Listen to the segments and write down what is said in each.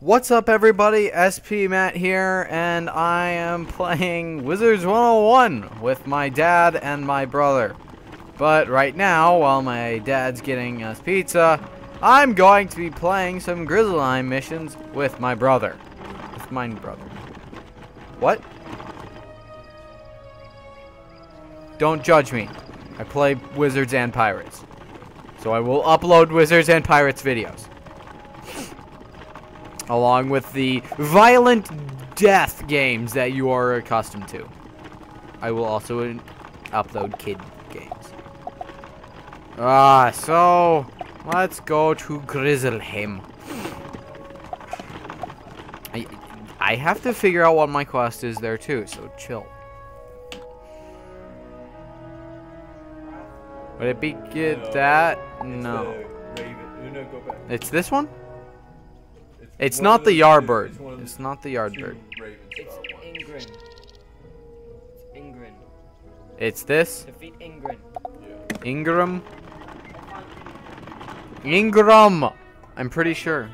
What's up everybody, SP Matt here, and I am playing Wizards 101 with my dad and my brother. But right now, while my dad's getting us pizza, I'm going to be playing some Grizzleheim missions with my brother. With my brother. What? Don't judge me. I play Wizards and Pirates. So I will upload Wizards and Pirates videos along with the violent death games that you are accustomed to. I will also upload kid games. Ah, so let's go to Grizzleheim. I, I have to figure out what my quest is there too, so chill. Would it be good No, that? No. Raven. No, no. It's this one? It's not the Yardbird. It's, It's not the Yardbird. It's are. Ingrid. It's Ingrid. It's this? Defeat Ingrid. Yeah. Ingram? Ingram! I'm pretty sure.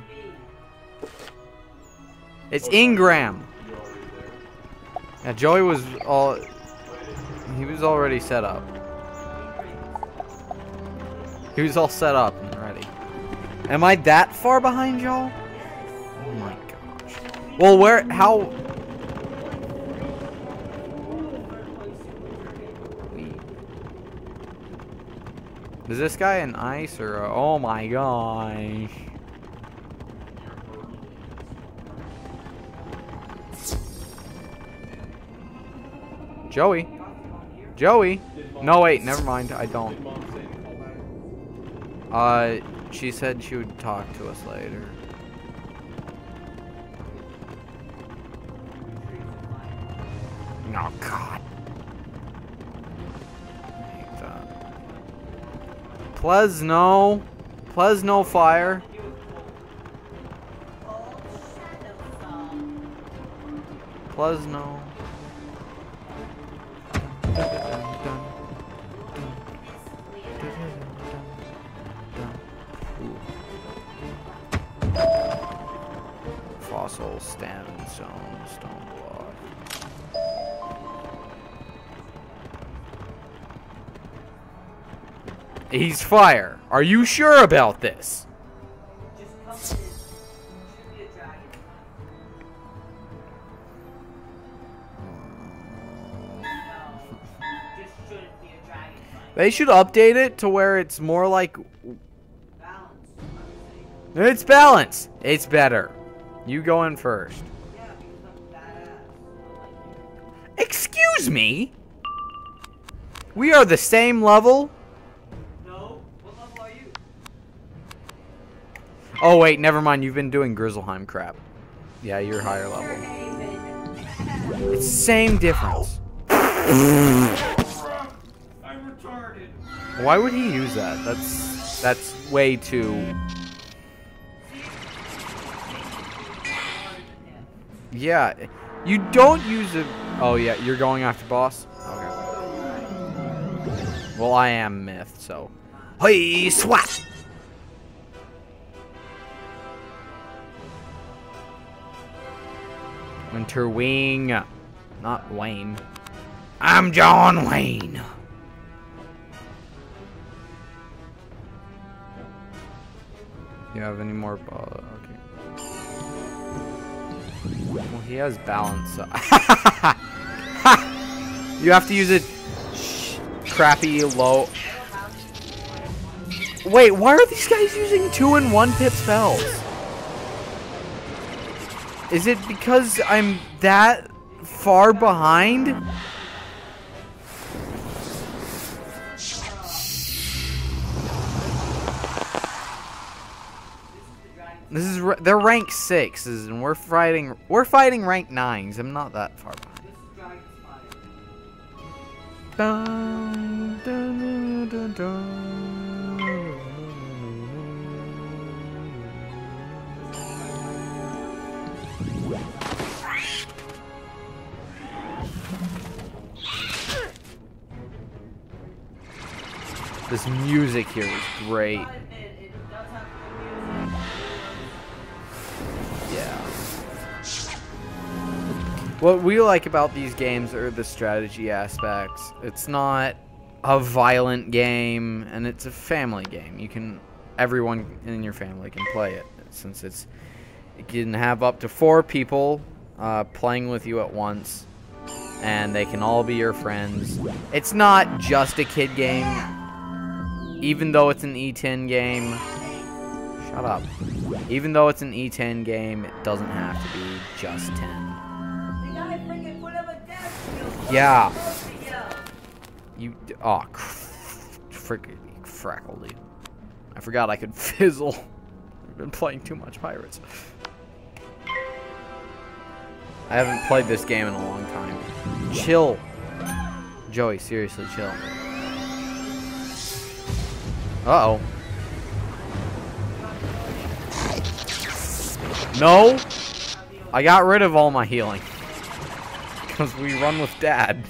It's Ingram. You're already there. Yeah, Joey was all... He was already set up. He was all set up and ready. Am I that far behind y'all? Well, where... How... Is this guy an ice or a, oh my gosh. Joey. Joey. No wait, never mind. I don't. Uh, she said she would talk to us later. Plesno. Plesno fire. Plesno. Fossil, stand, stone, stone He's fire. Are you sure about this? They should update it to where it's more like it's balance. It's better. You go in first. Excuse me? We are the same level? Oh wait, never mind. You've been doing Grizzleheim crap. Yeah, you're higher level. It's same difference. Why would he use that? That's that's way too. Yeah, you don't use it. Oh yeah, you're going after boss. Okay. Well, I am myth, so. Hey, swat! Winter Wing, not Wayne. I'm John Wayne. You have any more? Uh, okay. Well, he has balance. So you have to use a crappy low. Wait, why are these guys using two and one pip spells? Is it because I'm that far behind? This is they're rank sixes and we're fighting we're fighting rank nines. I'm not that far behind. Dun, dun, dun, This music here is great. Yeah. What we like about these games are the strategy aspects. It's not a violent game, and it's a family game. You can, everyone in your family can play it, since it's, you can have up to four people uh, playing with you at once, and they can all be your friends. It's not just a kid game, even though it's an E10 game. Shut up. Even though it's an E10 game, it doesn't have to be just 10. Yeah. You, oh, freaking frackle, dude. I forgot I could fizzle. I've been playing too much Pirates. I haven't played this game in a long time. Chill. Joey, seriously, chill. Uh-oh. No! I got rid of all my healing. Because we run with dad.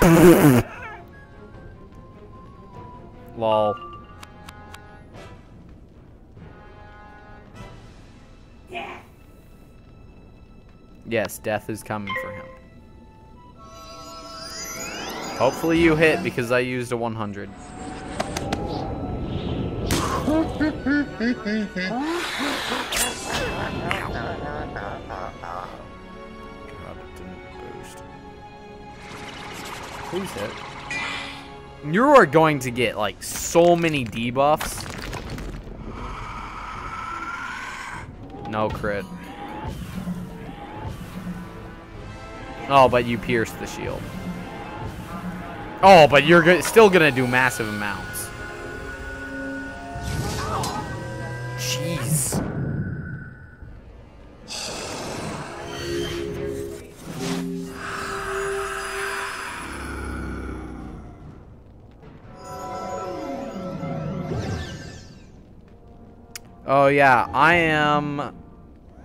Lol. Yes, death is coming for him. Hopefully you hit because I used a 100. God, it didn't boost. Please hit. You are going to get like so many debuffs. No crit. Oh, but you pierced the shield. Oh, but you're go still gonna do massive amounts. Jeez. Oh yeah, I am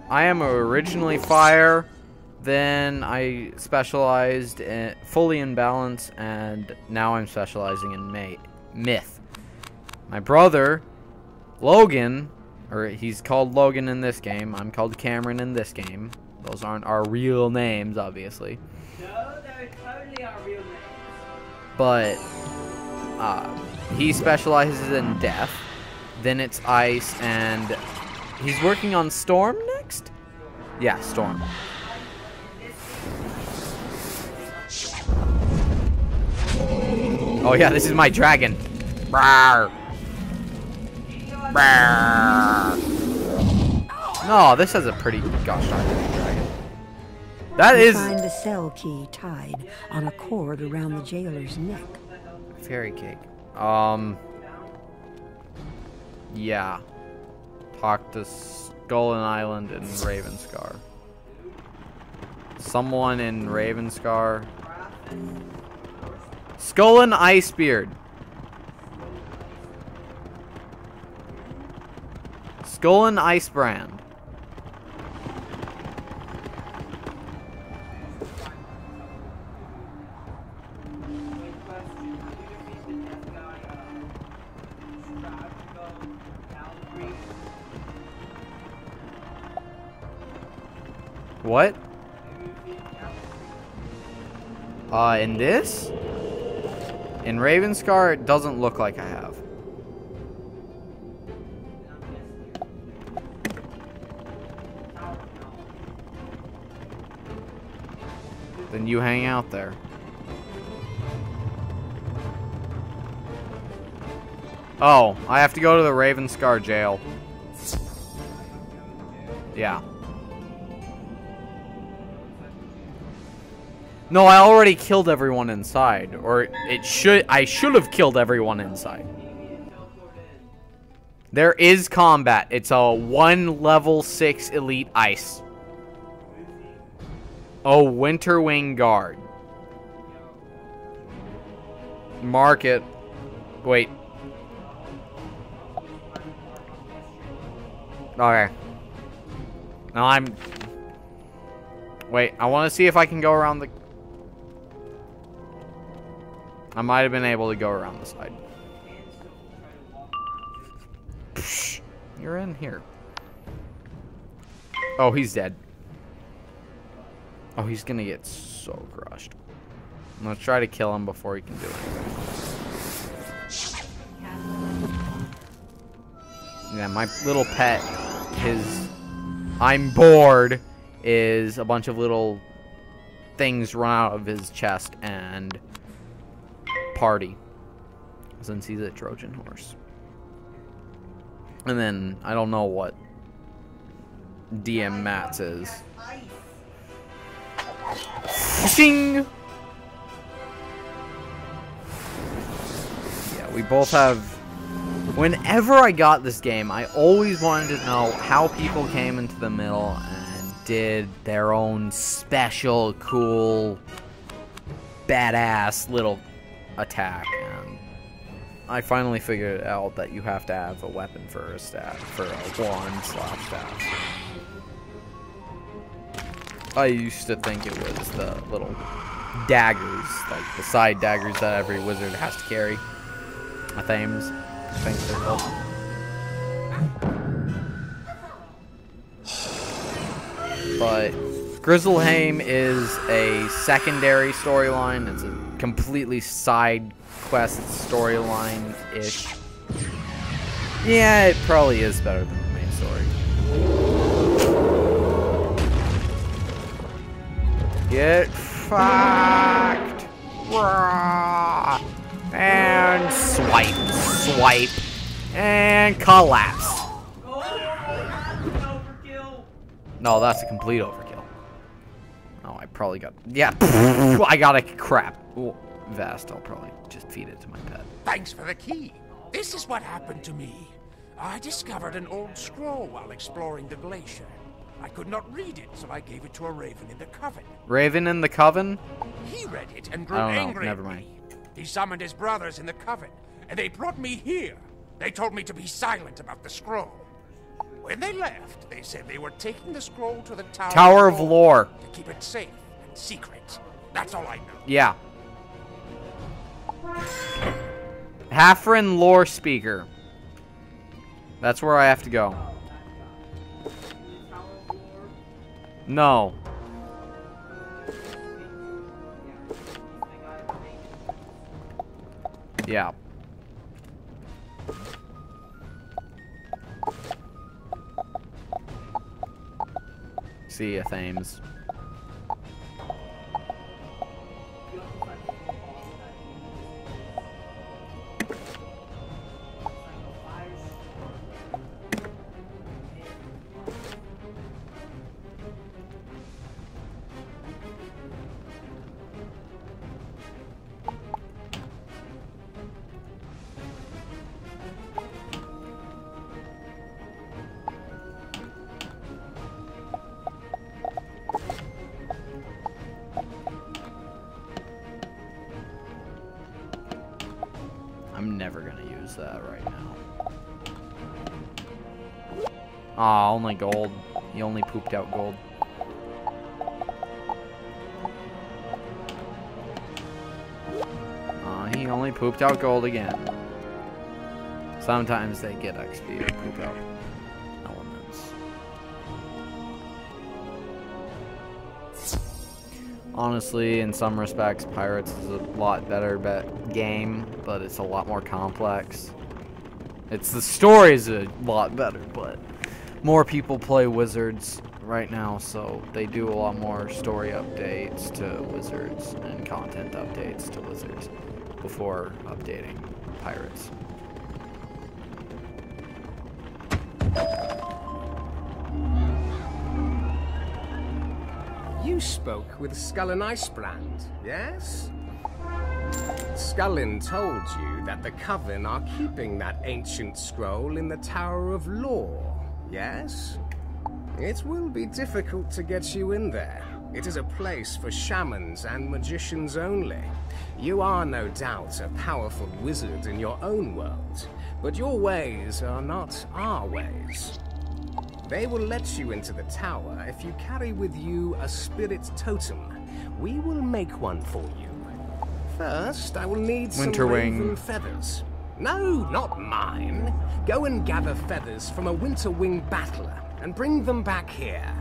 I am originally fire, then I specialized in, fully in balance and now I'm specializing in ma myth. My brother Logan or he's called Logan in this game, I'm called Cameron in this game. Those aren't our real names obviously. No, they're totally our real names. but uh, he specializes in death. Then it's ice, and he's working on storm next. Yeah, storm. Oh yeah, this is my dragon. Rawr. Rawr. No, this has a pretty gosh darn dragon. That is find the cell key tied on a cord around the jailer's neck. Fairy cake. Um. Yeah. Talk to Skull Island and Ravenscar. Someone in Ravenscar. Skull and Icebeard. Skull and Icebrand. What? Uh, in this? In Ravenscar, it doesn't look like I have. Then you hang out there. Oh, I have to go to the Ravenscar jail. Yeah. No, I already killed everyone inside. Or it should I should have killed everyone inside. There is combat. It's a one level six elite ice. Oh, Winter Wing Guard. Market. Wait. Okay. Now I'm... Wait, I want to see if I can go around the... I might have been able to go around the side. And so try to walk around it. Psh, You're in here. Oh, he's dead. Oh, he's gonna get so crushed. I'm gonna try to kill him before he can do it. Yeah, my little pet, his I'm bored, is a bunch of little things run out of his chest and party. Since he's a Trojan horse. And then I don't know what DM Mats is. Shing! Yeah, we both have. Whenever I got this game, I always wanted to know how people came into the middle and did their own special, cool, badass little attack. And I finally figured out that you have to have a weapon for a staff, for a wand slash staff. I used to think it was the little daggers, like the side daggers that every wizard has to carry. A Thames, I think they're called. But Grizzleheim is a secondary storyline. It's a completely side quest storyline ish. Yeah, it probably is better than the main story. Get fucked. Rah. And swipe, swipe, and collapse. Oh, that's an overkill. No, that's a complete overkill. Oh, I probably got. Yeah, I got a crap. Vast, I'll probably just feed it to my pet. Thanks for the key. This is what happened to me. I discovered an old scroll while exploring the glacier. I could not read it, so I gave it to a raven in the coven. Raven in the Coven? He read it and grew oh, I don't know, angry never mind. He summoned his brothers in the coven, and they brought me here. They told me to be silent about the scroll. When they left, they said they were taking the scroll to the Tower, Tower of Lore. to keep it safe and secret. That's all I know. Yeah. Halfrin lore speaker. That's where I have to go. No. Yeah. See ya, Thames. Only pooped out gold again. Sometimes they get XP or poop out elements. Honestly, in some respects, Pirates is a lot better bet game, but it's a lot more complex. It's the story is a lot better, but more people play Wizards right now, so they do a lot more story updates to Wizards and content updates to Wizards before updating Pirates. You spoke with Scullin Icebrand, yes? Scullin told you that the Coven are keeping that ancient scroll in the Tower of Law, yes? It will be difficult to get you in there. It is a place for shamans and magicians only. You are no doubt a powerful wizard in your own world, but your ways are not our ways. They will let you into the tower if you carry with you a spirit totem. We will make one for you. First, I will need some Winterwing. raven feathers. No, not mine. Go and gather feathers from a Winterwing battler and bring them back here.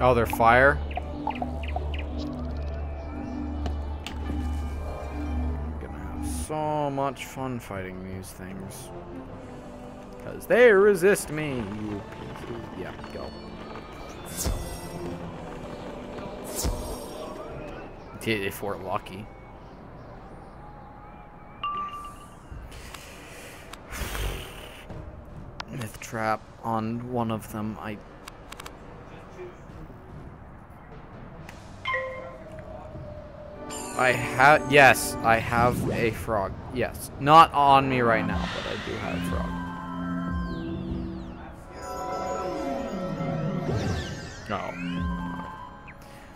Oh, they're fire? I'm gonna have so much fun fighting these things. Because they resist me, you pieces. Yeah, go. If we're lucky. Myth trap on one of them. I I have yes, I have a frog. Yes, not on me right now, but I do have a frog. No.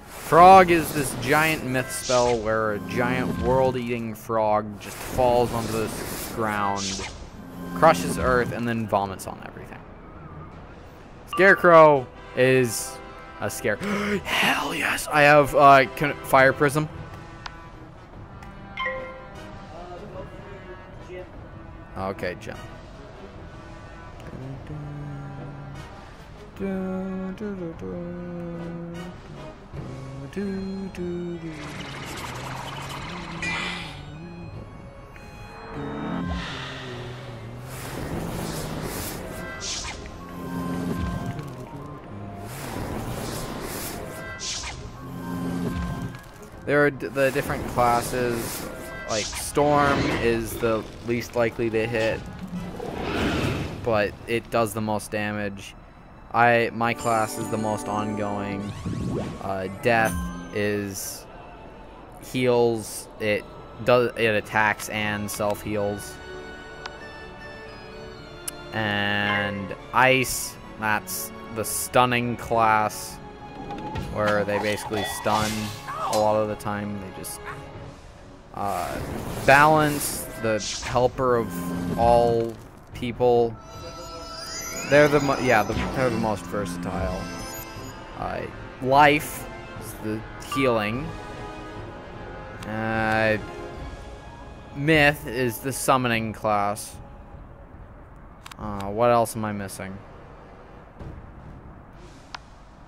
Frog is this giant myth spell where a giant world-eating frog just falls onto the ground, crushes earth, and then vomits on everything. Scarecrow is a scare. Hell yes! I have uh, fire prism. Okay, Jim. There are the different classes. Like Storm is the least likely to hit, but it does the most damage. I my class is the most ongoing. Uh, Death is heals. It does it attacks and self heals. And Ice, that's the stunning class, where they basically stun a lot of the time. They just uh, balance, the helper of all people. They're the yeah, the, they're the most versatile. Uh, life is the healing. Uh, myth is the summoning class. Uh, what else am I missing?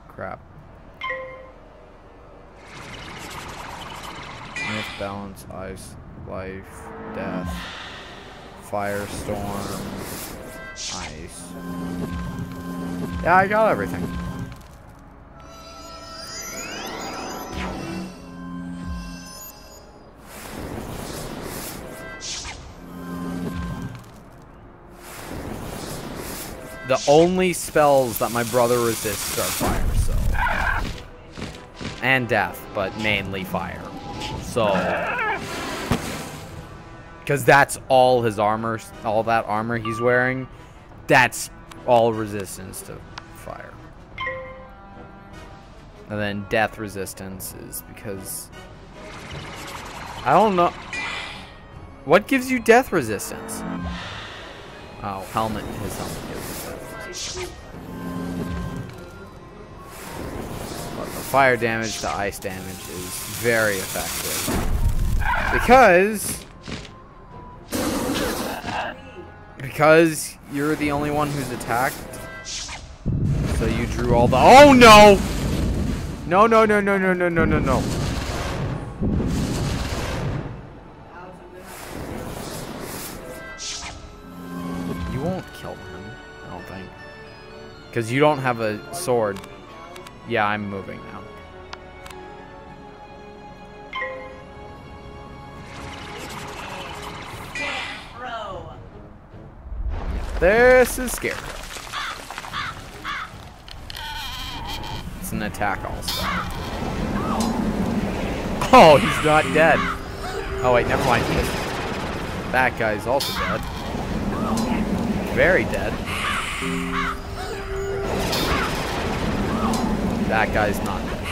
Crap. Balance, ice, life, death, firestorm, ice. Yeah, I got everything. The only spells that my brother resists are fire, so. And death, but mainly fire. So. Because that's all his armor, all that armor he's wearing, that's all resistance to fire. And then death resistance is because. I don't know. What gives you death resistance? Oh, helmet. His helmet gives fire damage to ice damage is very effective. Because... Because you're the only one who's attacked. So you drew all the... Oh, no! No, no, no, no, no, no, no, no, no. You won't kill him, I don't think. Because you don't have a sword. Yeah, I'm moving now. This is scary. It's an attack also. Oh, he's not dead. Oh wait, never mind. That guy's also dead. Very dead. That guy's not dead.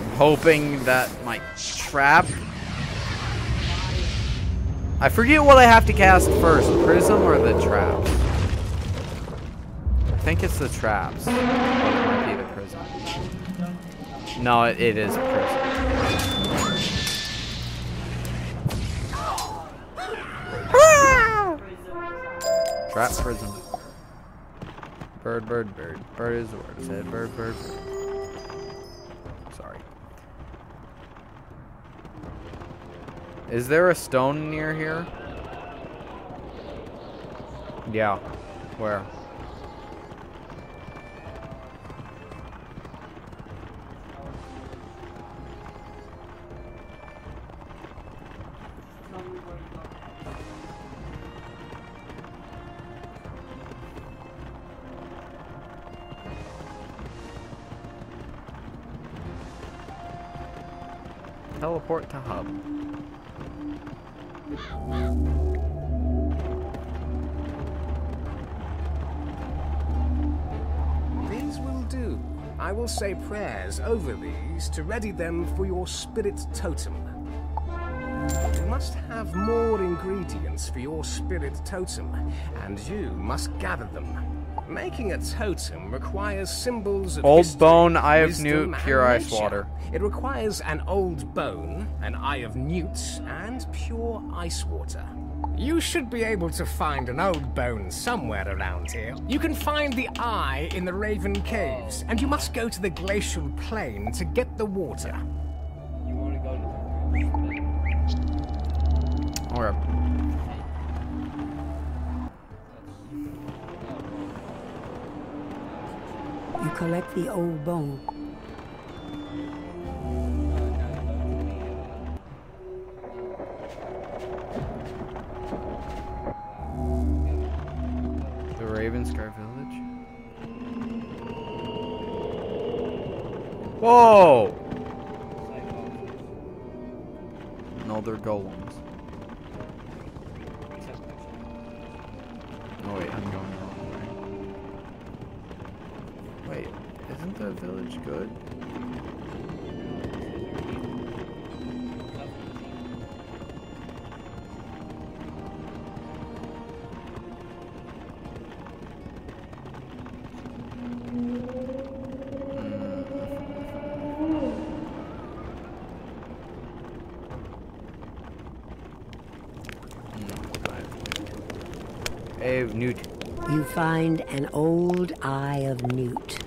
I'm hoping that my trap I forget what I have to cast first, prism or the traps. I think it's the traps. But it might be the prism. No, it, it is prism. Ah! Trap prism. Bird, bird, bird. Bird is the word. Said bird, bird, bird. Is there a stone near here? Yeah. Where? Teleport to hub. These will do. I will say prayers over these to ready them for your spirit totem. You must have more ingredients for your spirit totem, and you must gather them. Making a totem requires symbols of Old history, bone, Eye of Newt, and pure ice water. It requires an old bone, an eye of newt, and pure ice water. You should be able to find an old bone somewhere around here. You can find the eye in the Raven Caves, and you must go to the glacial plain to get the water. You want to go to the Okay. Collect the old bone. The Ravenscar Village. Whoa! No, they're golems. Wait, isn't the village good? Hmm. Hmm. Newt. You find an old eye of newt.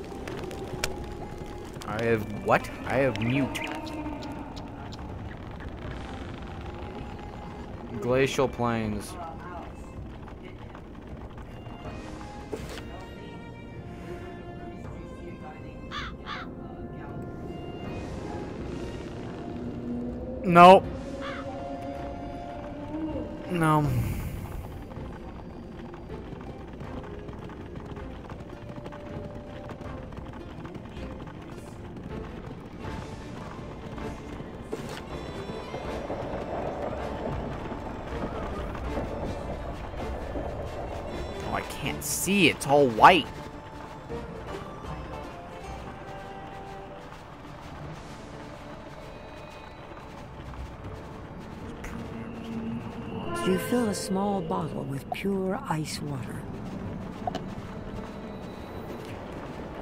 What? I have mute. Glacial plains. Nope. No. See. It's all white. You fill a small bottle with pure ice water.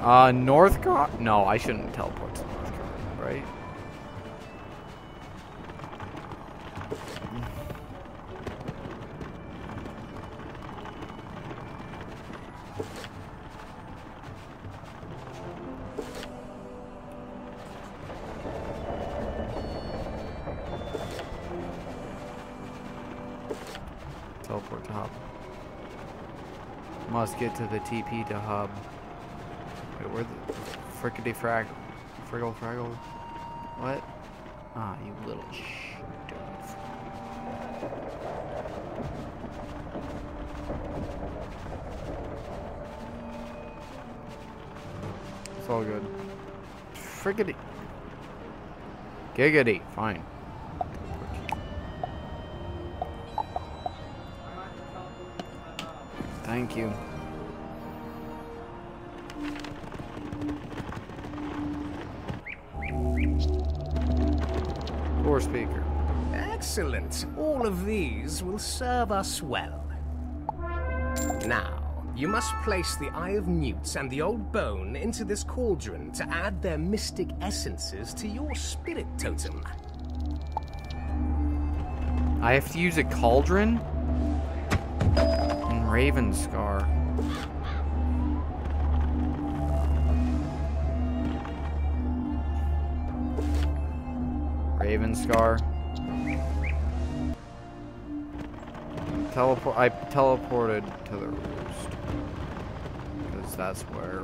Uh, Northgard? No, I shouldn't teleport to right? Must get to the TP to hub. Wait, where the frickety frag, friggle fraggle? What? Ah, you little sh. It's all good. Frickety. Giggity. Fine. Thank you. Poor speaker. Excellent. All of these will serve us well. Now, you must place the Eye of Newts and the Old Bone into this cauldron to add their mystic essences to your spirit totem. I have to use a cauldron? In Ravenscar. Ravenscar. Teleport. I teleported to the roost. Because that's where.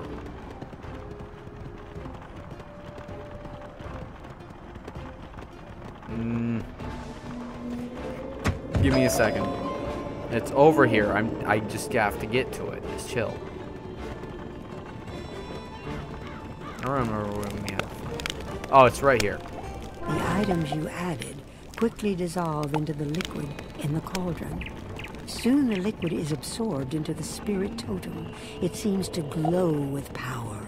Mm. Give me a second. It's over here. I'm. I just have to get to it. Just chill. I don't remember where we have. Oh, it's right here. The items you added quickly dissolve into the liquid in the cauldron. Soon the liquid is absorbed into the spirit totem. It seems to glow with power.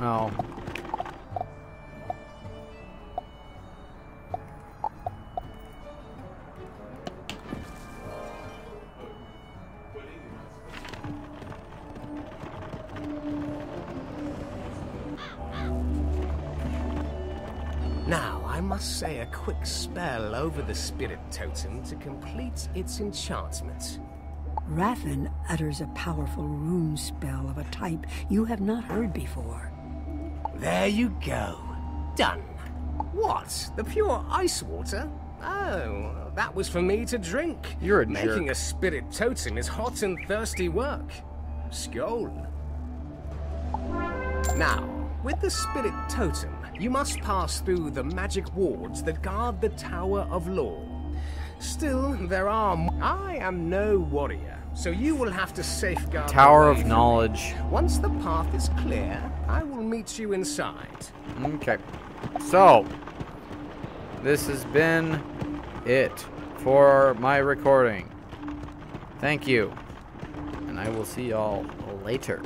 Oh. Quick spell over the spirit totem to complete its enchantment. Rathan utters a powerful rune spell of a type you have not heard before. There you go. Done. What? The pure ice water? Oh, that was for me to drink. You're a Making jerk. a spirit totem is hot and thirsty work. Skål. Now, with the spirit totem, you must pass through the magic wards that guard the Tower of Law. Still, there are. I am no warrior, so you will have to safeguard. the Tower of. Knowledge. Once the path is clear, I will meet you inside. Okay. So, this has been it for my recording. Thank you. And I will see y'all later.